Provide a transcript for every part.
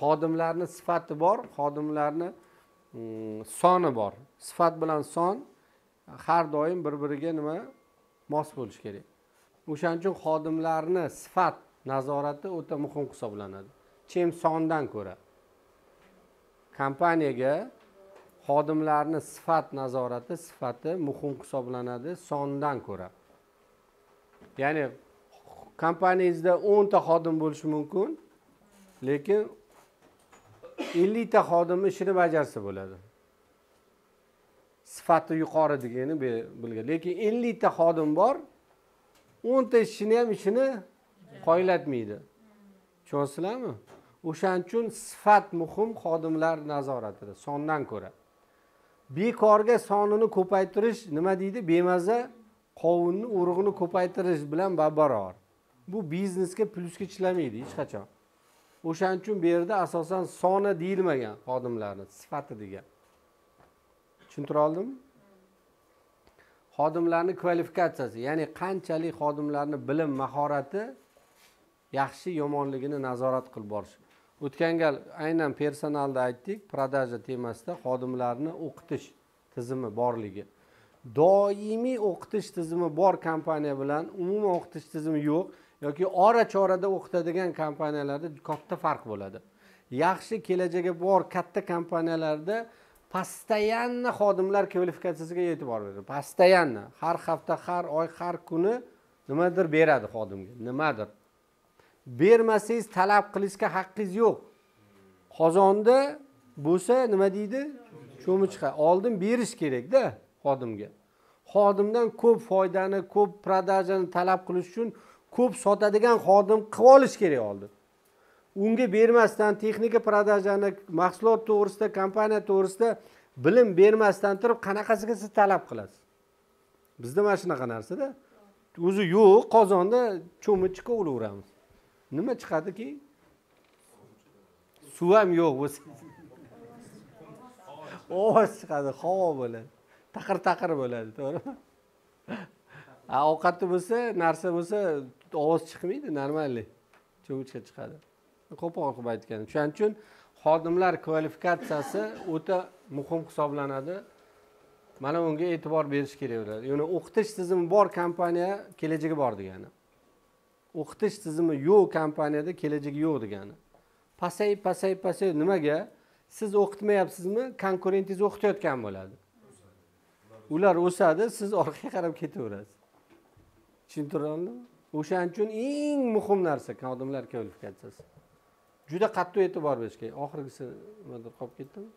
xodimlarni sifati bor xodimlarni mm, soni bor. Sifat bilan son har doim bir biriga nima? Mos bo'lishi kerak. O'shaning uchun xodimlarni sifat nazorati o'ta muhim hisoblanadi. Chem sondan ko'ra. Kompaniyaga xodimlarni sifat nazorati sifati muhim hisoblanadi sondan ko'ra. Ya'ni kompaniyangizda o'nta xodim bo'lishi mumkin lekin ellikta xodim ishini bajarsa bo'ladi. Sifati yuqori degani bilgan. Lekin ellikta xodim bor o'nta ishchini ham ishini qoyillatmaydi tushunyapsizlarmi o'shaning uchun sifat muhim xodimlar nazoratida sondan ko'ra. Bekorga sonini ko'paytirish nima deydi? Bemaza qovunni urug'ini ko'paytirish bilan barobar. Bu biznesga plyusga ishlamaydi hech qachon. O'shaning uchun bu yerda asosan soni deyilmagan xodimlarni sifati degan. Tushuntira oldimmi? Xodimlarni kvalifikatsiyasi ya'ni qanchalik xodimlarni bilim mahorati yaxshi yomonligini nazorat qilib borish. O'tgan gal aynan personalda aytdik продажа temasida xodimlarni o'qitish tizimi borligi. Doimiy o'qitish tizimi bor kompaniya bilan umuman o'qitish tizimi yo'q. Yoki ora chorada o'qitadigan kompaniyalarda katta farq bo'ladi. Yaxshi kelajagi bor katta kompaniyalarda постоянно xodimlar kvalifikatsiyasiga e'tibor beradi. Постоянно har hafta har oy har kuni nimadir beradi xodimga. Nimadir. Bermasangiz talab qilishga haqqingiz yo'q. Qozonda bo'lsa nima deydi? Cho'michqa. Oldin berish kerakda xodimga. Xodimdan ko'p foydani ko'p продажani talab qilish uchun ko'p sotadigan xodim qilib olish kerak oldin unga bermasdan texnika продажani mahsulot to'g'risida kompaniya to'g'risida bilim bermasdan turib qanaqasiga siz talab qilasiz? Bizda mana shunaqa narsada. O'zi yo'q qozonda cho'mich chiqaveramiz nima chiqadiki? Suv ham yo'q bo'lsa ovoz chiqadi havo bo'ladi. Taqir taqir bo'ladi to'g'rimi? Ovqati bo'lsa narsa bo'lsa ovoz chiqmaydi нормальный cho'michga chiqadi. Qo'pol qilib aytganim shuning uchun xodimlar kvalifikatsiyasi o'ta muhim hisoblanadi. Mana unga e'tibor berish kerak bo'ladi ya'ni o'qitish tizimi bor kompaniya kelajagi bor degani. O'qitish tizimi yo'q kompaniyada kelajagi yo'q degani. Pasayib pasayib pasayib nimaga? Siz o'qitmayapsizmi? Konkurentingiz o'qitayotgan bo'ladi. Ular o'sadi siz orqaga qarab ketaverasiz. Tushuntira o'shaning uchun eng muhim narsa xodimlar kvalifikatsiyasi. Juda qattiq e'tibor berish kerak oxirgisi nimadir qolib ketdimi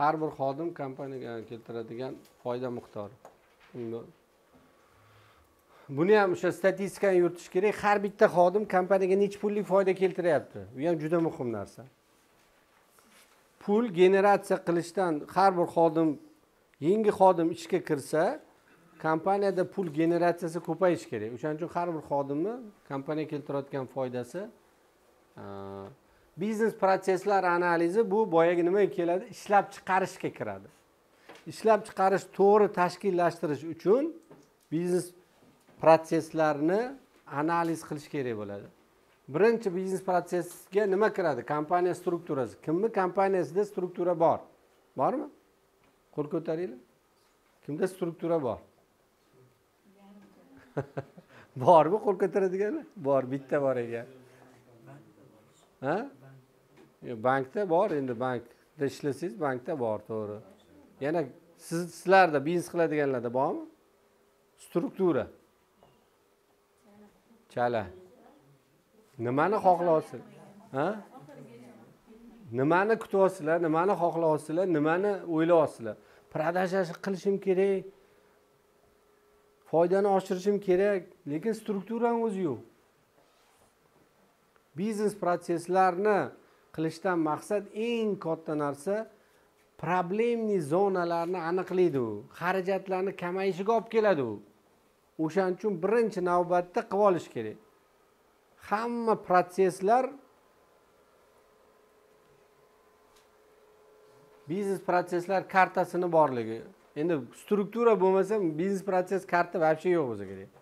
har bir xodim kompaniyaga keltiradigan foyda miqdori. Buni ham o'sha statistikani yuritish kerak. Har bitta xodim kompaniyaga necha pullik foyda keltiryapti? Bu ham juda muhim narsa. Pul generatsiya qilishdan har bir xodim yangi xodim ishga kirsa kompaniyada pul generatsiyasi ko'payishi kerak. O'shaning uchun har bir xodimni kompaniya keltirayotgan foydasi e, biznes protsesslar analizi bu boyagi nimaga keladi? Ishlab chiqarishga kiradi. Ishlab chiqarish to'g'ri tashkillashtirish uchun biznes protsesslarni analiz qilish kerak bo'ladi. Birinchi biznes protsessga nima kiradi? Kompaniya strukturasi. Kimni kompaniyasida struktura bor? Bormi? Qo'l ko'taringlar. Kimda struktura bor? bormi qo'l ko'taradiganlar bor bitta bor ekan. Ha? Bankda bor endi bankda ishlasangiz bankda bor to'g'ri. Yana siz sizlarda biznes qiladiganlarda bormi? Struktura. Chala. Nimani xohlayapsiz ha? Nimani kutyapsizlar? Nimani xohlayapsizlar nimani o'ylayapsizlar? Продажа qilishim kerak. Foydani oshirishim kerak lekin strukturani o'zi yo'q. Biznes protsesslarni qilishdan maqsad eng katta narsa problemniy zonalarni aniqlaydi u xarajatlarni kamayishiga olib keladi u o'shaning uchun birinchi navbatda qilib olish kerak. Hamma protsesslar biznes protsesslar kartasini borligi endi struktura bo'lmasa biznes protsess karta вообще yo'q bo'lsa kerak